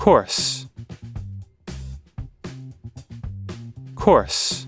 course. Course.